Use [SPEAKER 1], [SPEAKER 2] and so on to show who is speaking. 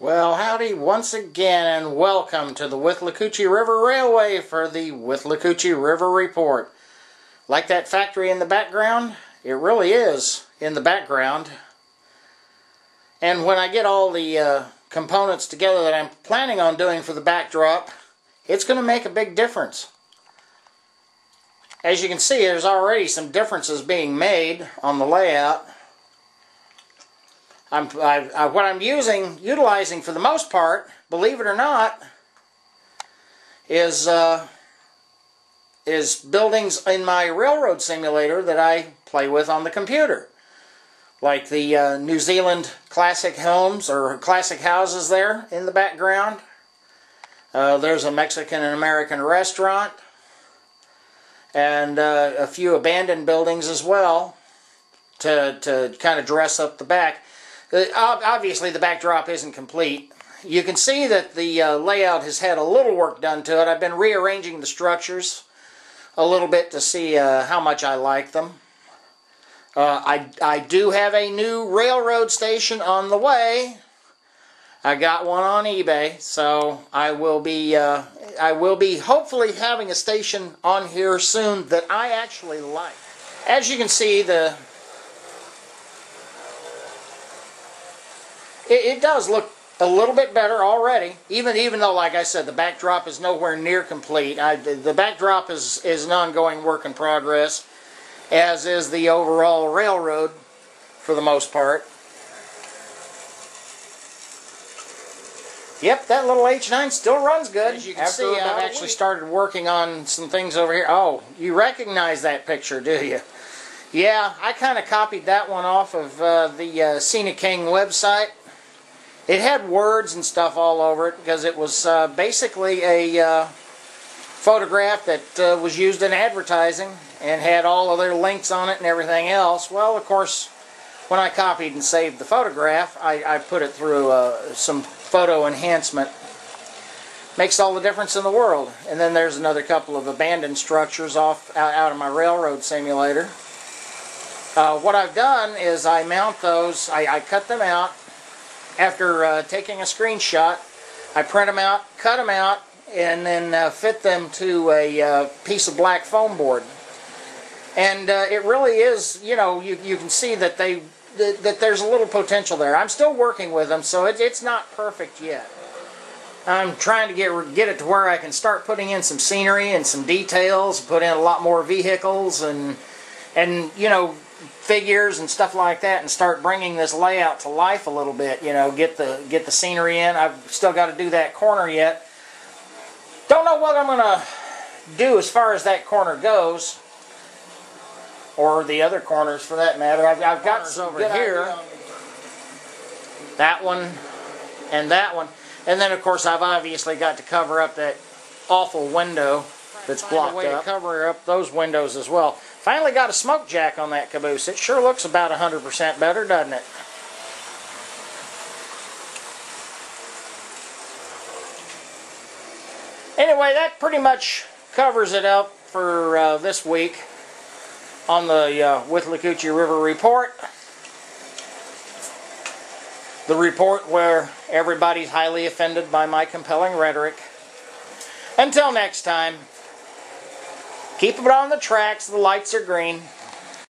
[SPEAKER 1] Well, howdy once again, and welcome to the Withlacoochee River Railway for the Withlacoochee River Report. Like that factory in the background? It really is in the background. And when I get all the uh, components together that I'm planning on doing for the backdrop, it's going to make a big difference. As you can see, there's already some differences being made on the layout. I'm, I, I, what I'm using, utilizing for the most part, believe it or not, is uh, is buildings in my railroad simulator that I play with on the computer, like the uh, New Zealand classic homes or classic houses there in the background. Uh, there's a Mexican and American restaurant, and uh, a few abandoned buildings as well to to kind of dress up the back. Uh, obviously, the backdrop isn't complete. You can see that the uh, layout has had a little work done to it. I've been rearranging the structures a little bit to see uh, how much I like them. Uh, I, I do have a new railroad station on the way. I got one on eBay, so I will be uh, I will be hopefully having a station on here soon that I actually like. As you can see, the it, it does look a little bit better already. Even even though, like I said, the backdrop is nowhere near complete. I, the backdrop is is an ongoing work in progress, as is the overall railroad, for the most part. Yep, that little H9 still runs good. As you can After see, I've actually started working on some things over here. Oh, you recognize that picture, do you? Yeah, I kind of copied that one off of uh, the uh, Cena King website. It had words and stuff all over it because it was uh, basically a uh, photograph that uh, was used in advertising and had all of their links on it and everything else. Well, of course, when I copied and saved the photograph, I, I put it through uh, some photo enhancement. Makes all the difference in the world. And then there's another couple of abandoned structures off out, out of my railroad simulator. Uh, what I've done is I mount those, I, I cut them out, after uh, taking a screenshot, I print them out, cut them out, and then uh, fit them to a uh, piece of black foam board. And uh, it really is, you know, you, you can see that they that, that there's a little potential there. I'm still working with them, so it, it's not perfect yet. I'm trying to get get it to where I can start putting in some scenery and some details, put in a lot more vehicles and and you know figures and stuff like that and start bringing this layout to life a little bit you know get the get the scenery in. I've still got to do that corner yet. Don't know what I'm gonna do as far as that corner goes or the other corners for that matter. I've, I've got some over here. that one and that one. And then of course I've obviously got to cover up that awful window that's blocked up. to cover up those windows as well Finally got a smoke jack on that caboose. It sure looks about 100% better, doesn't it? Anyway, that pretty much covers it up for uh, this week on the uh, Withlacoochee River Report. The report where everybody's highly offended by my compelling rhetoric. Until next time. Keep it on the tracks. The lights are green.